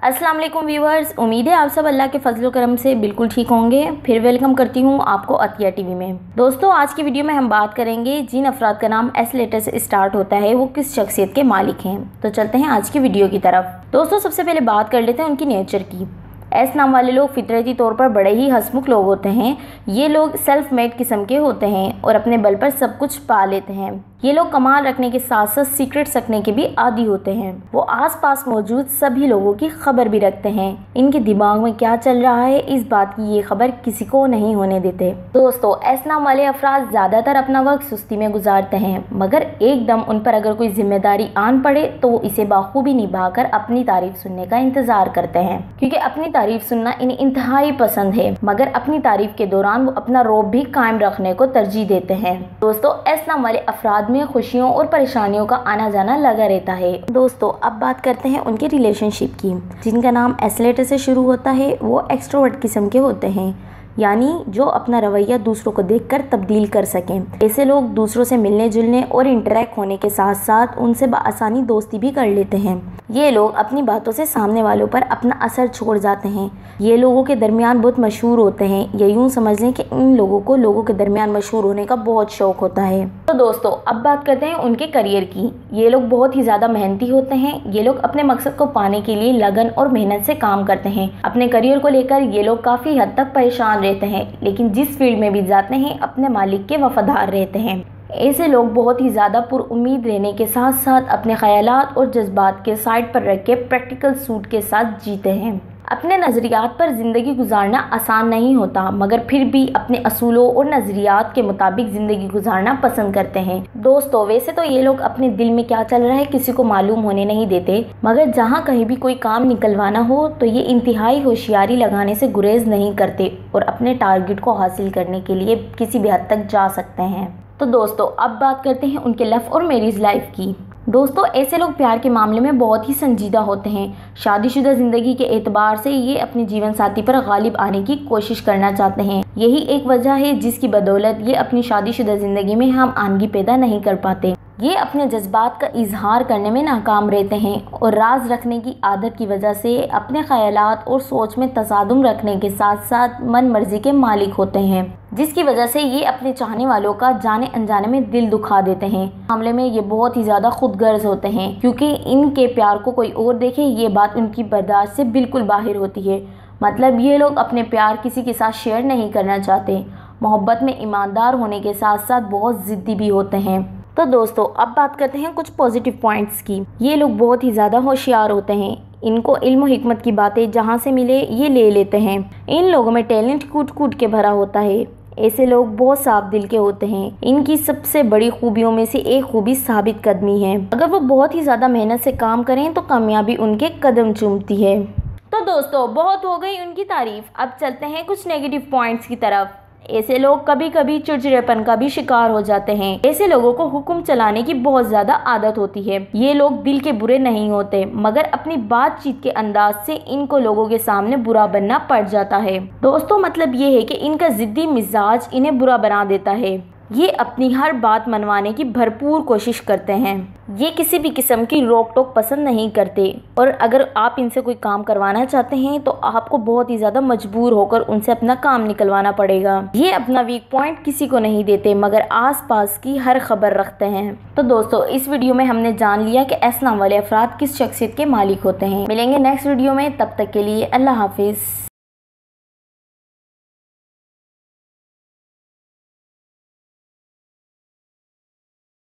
अस्सलाम वालेकुम व्यूवर्स। उम्मीद है आप सब अल्लाह के फजल करम से बिल्कुल ठीक होंगे। फिर वेलकम करती हूँ आपको अतिया टीवी में। दोस्तों, आज की वीडियो में हम बात करेंगे जिन अफराद का नाम एस लेटर से स्टार्ट होता है, वो किस शख्सियत के मालिक हैं? तो चलते हैं आज की वीडियो की तरफ़। दोस्तों, सबसे पहले बात कर लेते हैं उनकी नेचर की। एस नाम वाले लोग फितरती तौर पर बड़े ही हसमुख लोग होते हैं। ये लोग सेल्फ मेड किस्म के होते हैं और अपने बल पर सब कुछ पा लेते हैं। ये लोग कमाल रखने के साथ साथ सीक्रेट रखने के भी आदि होते हैं। वो आसपास मौजूद सभी लोगों की खबर भी रखते हैं। इनके दिमाग में क्या चल रहा है? इस बात की ये खबर किसी को नहीं होने देते। दोस्तों नाम वाले अफराज ज़्यादातर अपना वक्त सुस्ती में गुजारते हैं, मगर एकदम उन पर अगर कोई ज़िम्मेदारी आन पड़े तो वो इसे बाखूबी निभाकर अपनी तारीफ़ सुनने का इंतज़ार करते हैं। क्योंकि अपनी तारीफ़ सुनना इन्हें इंतहाई पसंद है, मगर अपनी तारीफ़ के दौरान वो अपना रोब भी कायम रखने को तरजीह देते हैं। दोस्तों नाम वाले अफराद में खुशियों और परेशानियों का आना जाना लगा रहता है। दोस्तों, अब बात करते हैं उनके रिलेशनशिप की, जिनका नाम एसलेटर से शुरू होता है, वो एक्स्ट्रोवर्ट किस्म के होते हैं। यानी जो अपना रवैया दूसरों को देखकर तब्दील कर सकें। ऐसे लोग दूसरों से मिलने जुलने और इंटरेक्ट होने के साथ साथ उनसे आसानी दोस्ती भी कर लेते हैं। ये लोग अपनी बातों से सामने वालों पर अपना असर छोड़ जाते हैं। ये लोगों के दरमियान बहुत मशहूर होते हैं। ये यूँ समझ लें कि इन लोगों को लोगों के दरमियान मशहूर होने का बहुत शौक होता है। तो दोस्तों, अब बात करते हैं उनके करियर की। ये लोग बहुत ही ज़्यादा मेहनती होते हैं। ये लोग अपने मकसद को पाने के लिए लगन और मेहनत से काम करते हैं। अपने करियर को लेकर ये लोग काफ़ी हद तक परेशान रहते हैं, लेकिन जिस फ़ील्ड में भी जाते हैं, अपने मालिक के वफादार रहते हैं। ऐसे लोग बहुत ही ज़्यादा पुरुद रहने के साथ साथ अपने ख्याल और जज्बात के साइड पर रख के प्रैक्टिकल सूट के साथ जीते हैं। अपने नज़रियात पर ज़िंदगी गुजारना आसान नहीं होता, मगर फिर भी अपने असूलों और नज़रियात के मुताबिक ज़िंदगी गुजारना पसंद करते हैं। दोस्तों, वैसे तो ये लोग अपने दिल में क्या चल रहा है किसी को मालूम होने नहीं देते, मगर जहाँ कहीं भी कोई काम निकलवाना हो तो ये इंतहाई होशियारी लगाने से गुरेज नहीं करते और अपने टारगेट को हासिल करने के लिए किसी भी हद तक जा सकते हैं। तो दोस्तों, अब बात करते हैं उनके लव और मेरीज लाइफ की। दोस्तों, ऐसे लोग प्यार के मामले में बहुत ही संजीदा होते हैं। शादीशुदा ज़िंदगी के एतबार से ये अपने जीवन साथी पर गालिब आने की कोशिश करना चाहते हैं। यही एक वजह है जिसकी बदौलत ये अपनी शादीशुदा ज़िंदगी में हम आनगी पैदा नहीं कर पाते। ये अपने जज्बात का इजहार करने में नाकाम रहते हैं और राज रखने की आदत की वजह से अपने ख्याल और सोच में तसादम रखने के साथ साथ मन मर्ज़ी के मालिक होते हैं, जिसकी वजह से ये अपने चाहने वालों का जाने अनजाने में दिल दुखा देते हैं। मामले में ये बहुत ही ज़्यादा खुद गर्ज होते हैं, क्योंकि इनके प्यार को कोई और देखे, ये बात उनकी बर्दाश्त से बिल्कुल बाहर होती है। मतलब ये लोग अपने प्यार किसी के साथ शेयर नहीं करना चाहते। मोहब्बत में ईमानदार होने के साथ साथ बहुत ज़िद्दी भी होते हैं। तो दोस्तों, अब बात करते हैं कुछ पॉजिटिव पॉइंट्स की। ये लोग बहुत ही ज़्यादा होशियार होते हैं। इनको इल्म हिकमत की बातें जहाँ से मिले, ये ले लेते हैं। इन लोगों में टैलेंट कूट कूट के भरा होता है। ऐसे लोग बहुत साफ़ दिल के होते हैं। इनकी सबसे बड़ी खूबियों में से एक खूबी साबित कदमी है। अगर वो बहुत ही ज़्यादा मेहनत से काम करें तो कामयाबी उनके कदम चूमती है। तो दोस्तों, बहुत हो गई उनकी तारीफ़। अब चलते हैं कुछ नेगेटिव पॉइंट्स की तरफ़। ऐसे लोग कभी कभी चिड़चिड़ेपन का भी शिकार हो जाते हैं। ऐसे लोगों को हुक्म चलाने की बहुत ज़्यादा आदत होती है। ये लोग दिल के बुरे नहीं होते, मगर अपनी बातचीत के अंदाज से इनको लोगों के सामने बुरा बनना पड़ जाता है। दोस्तों मतलब ये है कि इनका जिद्दी मिजाज इन्हें बुरा बना देता है। ये अपनी हर बात मनवाने की भरपूर कोशिश करते हैं। ये किसी भी किस्म की रोक टोक पसंद नहीं करते। और अगर आप इनसे कोई काम करवाना चाहते हैं तो आपको बहुत ही ज़्यादा मजबूर होकर उनसे अपना काम निकलवाना पड़ेगा। ये अपना वीक पॉइंट किसी को नहीं देते, मगर आसपास की हर खबर रखते हैं। तो दोस्तों, इस वीडियो में हमने जान लिया कि नाम वाले अफराद किस शख्सियत के मालिक होते हैं। मिलेंगे नेक्स्ट वीडियो में, तब तक के लिए अल्लाह हाफिज़।